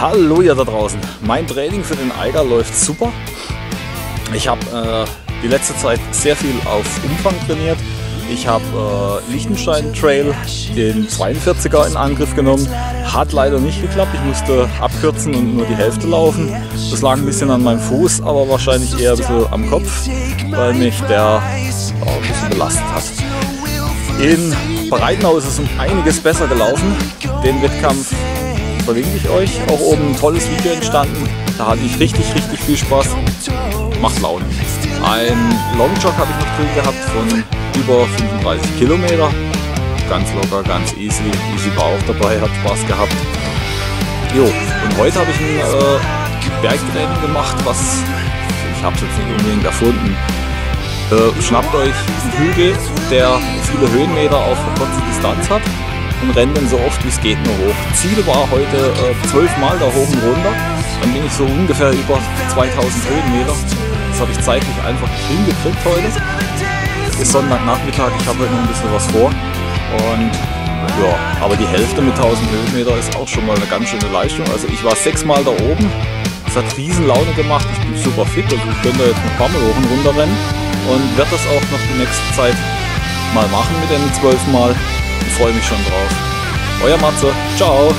Hallo ihr da draußen. Mein Training für den Eiger läuft super. Ich habe äh, die letzte Zeit sehr viel auf Umfang trainiert. Ich habe äh, Liechtenstein Trail, den 42er in Angriff genommen. Hat leider nicht geklappt. Ich musste abkürzen und nur die Hälfte laufen. Das lag ein bisschen an meinem Fuß, aber wahrscheinlich eher ein bisschen am Kopf, weil mich der oh, ein bisschen belastet hat. In Breitenau ist es um einiges besser gelaufen. Den Wettkampf verlinke ich euch. Auch oben ein tolles Video entstanden. Da hatte ich richtig, richtig viel Spaß. Macht Laune. Ein Longjog habe ich noch drin gehabt von über 35 Kilometer. Ganz locker, ganz easy. Easy war auch dabei, hat Spaß gehabt. Jo, und heute habe ich ein äh, Bergtraining gemacht, was ich habe es jetzt nicht unbedingt erfunden. Äh, schnappt euch einen Hügel, der viele Höhenmeter auf kurze Distanz hat und renne dann so oft wie es geht nur hoch. Ziel war heute äh, zwölfmal da hoch und runter. Dann bin ich so ungefähr über 2000 Höhenmeter. Das habe ich zeitlich einfach hingekriegt heute. Ist Sonntagnachmittag, ich habe heute noch ein bisschen was vor. Und ja, aber die Hälfte mit 1000 Höhenmeter ist auch schon mal eine ganz schöne Leistung. Also ich war sechsmal da oben. Es hat riesen Laune gemacht. Ich bin super fit. Also ich könnte jetzt ein paar Mal hoch und runter rennen. Und werde das auch noch die nächste Zeit mal machen mit den zwölf Mal freue mich schon drauf. Euer Matze. Ciao.